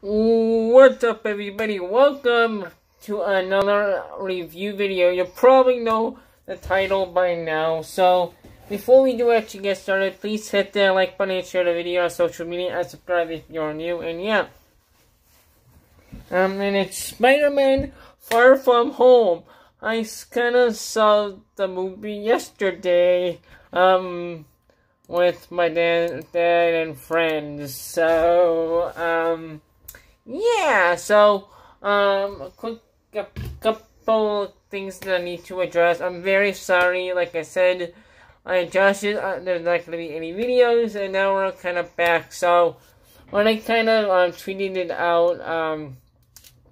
What's up everybody? Welcome to another review video. You probably know the title by now. So, before we do actually get started, please hit that like button and share the video on social media and subscribe if you're new. And yeah. Um, and it's Spider-Man Far From Home. I kind of saw the movie yesterday. Um, with my dad, dad and friends. So, um yeah, so, um, a quick a couple things that I need to address. I'm very sorry, like I said, I adjusted, uh, there's not to be any videos, and now we're kind of back, so, when I kind of, um, tweeted it out, um,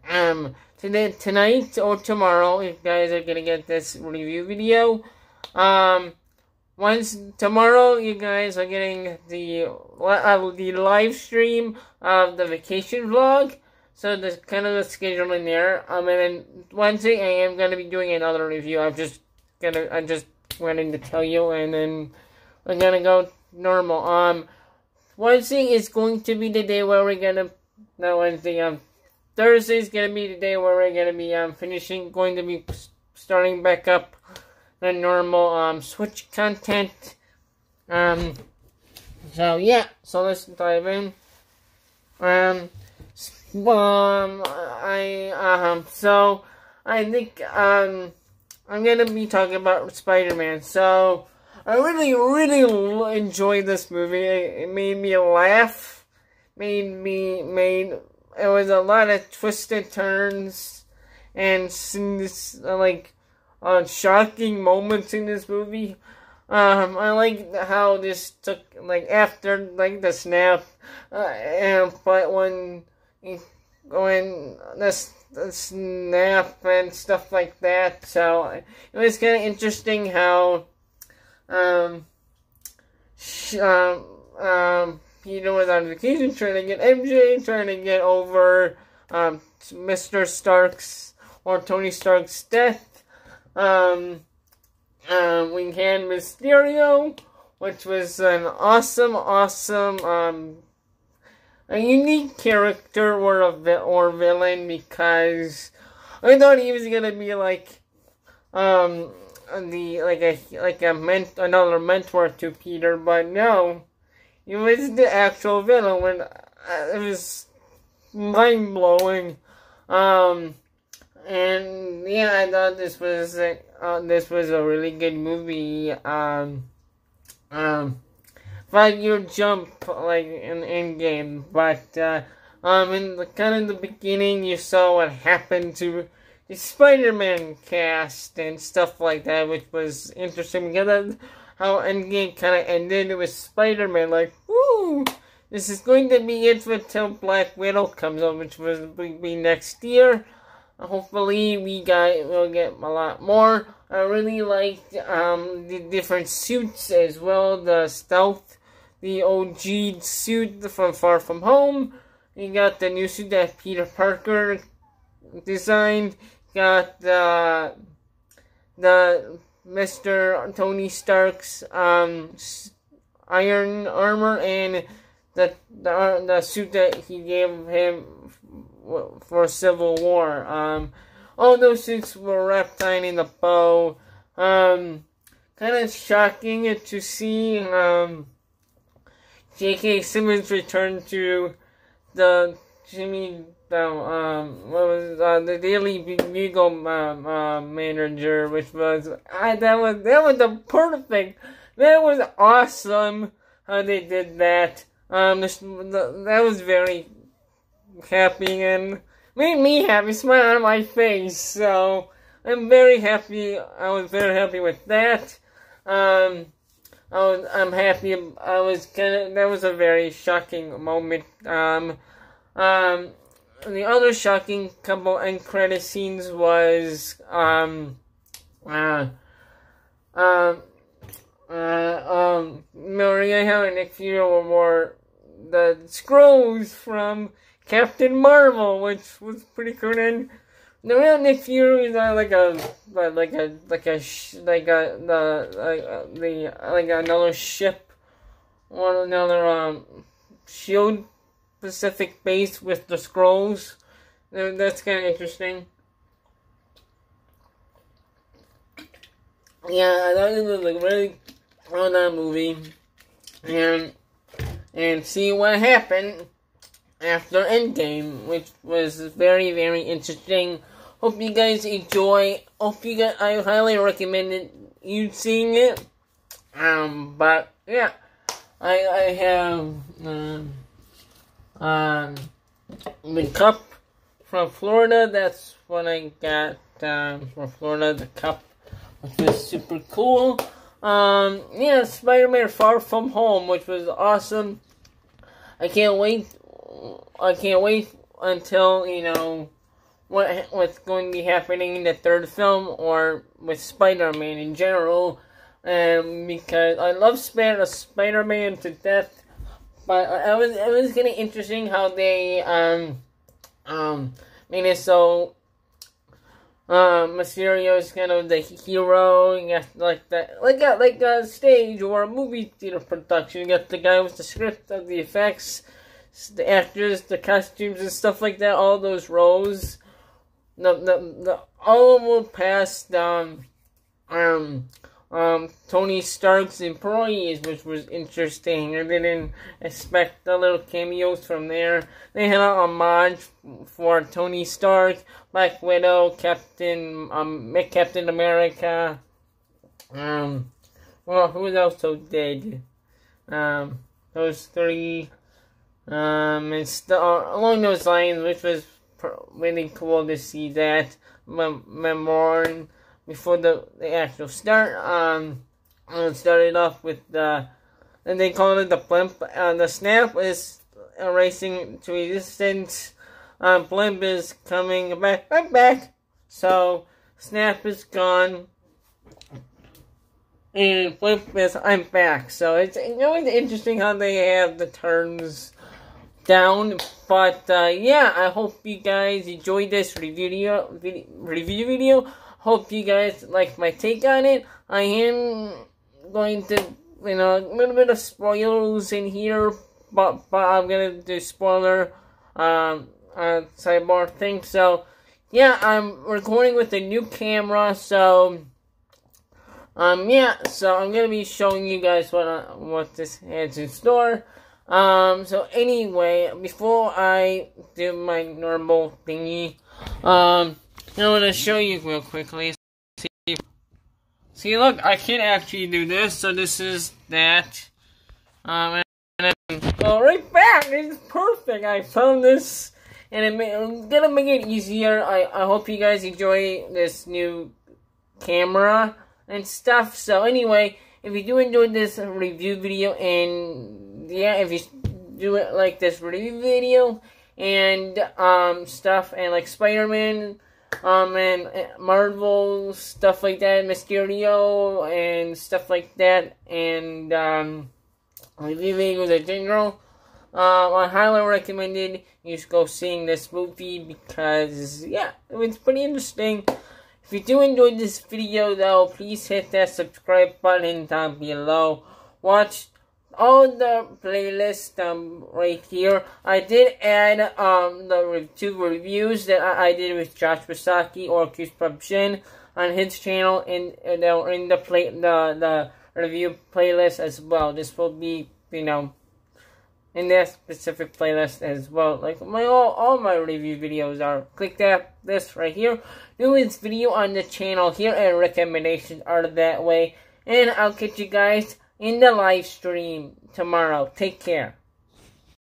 um, today, tonight or tomorrow, you guys are to get this review video, um, once tomorrow you guys are getting the uh, the live stream of the vacation vlog. So there's kind of the schedule in there. Um and then wednesday i am going to be doing another review. I'm just gonna i'm just wanting to tell you and then we're gonna go normal. Um wednesday is going to be the day where we're gonna not wednesday um thursday is gonna be the day where we're gonna be um finishing going to be starting back up the normal um, Switch content. Um, so yeah, so let's dive in. Um, um, I um, so I think um, I'm gonna be talking about Spider-Man. So I really, really enjoyed this movie. It made me laugh. Made me made it was a lot of twisted turns and like uh, shocking moments in this movie. Um, I like how this took like after like the snap, uh, and but when when the, the snap and stuff like that. So it was kind of interesting how um, um um Peter was on vacation trying to get MJ, trying to get over um Mr. Stark's or Tony Stark's death um, um, we had Mysterio, which was an awesome, awesome, um, a unique character or a vi- or villain because I thought he was gonna be like, um, the like a like a ment- another mentor to Peter, but no, he was the actual villain. When uh, it was mind blowing. Um, and yeah, I thought this was uh, this was a really good movie. Um, um, five year jump like in Endgame, but uh, um, in the kind of the beginning, you saw what happened to the Spider-Man cast and stuff like that, which was interesting because how Endgame kind of ended it with Spider-Man, like, woo, this is going to be it until Black Widow comes out, which will be next year. Hopefully, we got will get a lot more. I really liked um, the different suits as well. The stealth, the OG suit from Far From Home. You got the new suit that Peter Parker designed. Got the the Mr. Tony Stark's um, iron armor and the the, the suit that he gave him for Civil War. Um, all those suits were wrapped in a bow. Um, kind of shocking to see um, J.K. Simmons return to the Jimmy the um what was uh, the Daily Bugle um, uh, manager, which was I that was that was the perfect. That was awesome how they did that. Um, the, that was very happy and made me happy, smile on my face. So I'm very happy. I was very happy with that. Um, I was, I'm happy. I was kind of, that was a very shocking moment. Um, um, the other shocking couple end credit scenes was, um, uh, um, uh, um, Maria Hill and Nick Fury were the Skrulls from Captain Marvel, which was pretty cool. And the real Nick Fury is like a like a like a like a the like uh, the like another ship, one another um shield Pacific base with the Skrulls. That's kind of interesting. Yeah, I thought it was a really well done movie, and and see what happened after Endgame, which was very very interesting. Hope you guys enjoy. Hope you guys. I highly recommend it, you seeing it. Um, but yeah, I I have um um the cup from Florida. That's what I got um, from Florida. The cup which was super cool. Um, yeah, Spider-Man Far From Home, which was awesome. I can't wait. I can't wait until you know what what's going to be happening in the third film or with Spider-Man in general. Um, because I love Spider Spider-Man to death, but it was it was kind of interesting how they um um made it so uh, Mysterio is kind of the hero. You got like that, like a, like a stage or a movie theater production. You got the guy with the script of the effects, the actors, the costumes, and stuff like that. All those roles, the the, the all will pass um um um, Tony Stark's employees, which was interesting. I didn't expect the little cameos from there. They had a homage for Tony Stark, Black Widow, Captain, um, Captain America. Um, well, who else so dead? Um, those three. Um, along those lines, which was really cool to see that. Mem- Memorial before the, the actual start. Um, it started off with the, and they called it the blimp. Uh, the snap is racing to existence. Um, blimp is coming back, back, back. So snap is gone. And blimp is I'm back. So it's it's interesting how they have the turns down. But uh, yeah, I hope you guys enjoyed this review video. Review video. Hope you guys like my take on it. I am going to, you know, a little bit of spoilers in here, but, but I'm gonna do spoiler, um, uh, sidebar thing. So, yeah, I'm recording with a new camera, so, um, yeah, so I'm gonna be showing you guys what, uh, what this has in store. Um, so anyway, before I do my normal thingy, um, I want to show you real quickly. See, see, look, I can actually do this. So this is that. Um, and then go right back. It's perfect. I found this, and it may, I'm gonna make it easier. I I hope you guys enjoy this new camera and stuff. So anyway, if you do enjoy this review video, and yeah, if you do it like this review video and um stuff, and like Spider-Man um, and Marvel stuff like that, Mysterio and stuff like that, and um, reviewing with a general. Uh, I highly recommended you go seeing this movie because yeah, it was pretty interesting. If you do enjoy this video though, please hit that subscribe button down below. Watch all the playlist um, right here. I did add um the two reviews that I, I did with Josh Basaki or Chris Shin on his channel in in the in the play the the review playlist as well. This will be you know in that specific playlist as well. Like my all, all my review videos are. Click that this right here. Newest video on the channel here and recommendations are that way. And I'll catch you guys in the live stream tomorrow. Take care.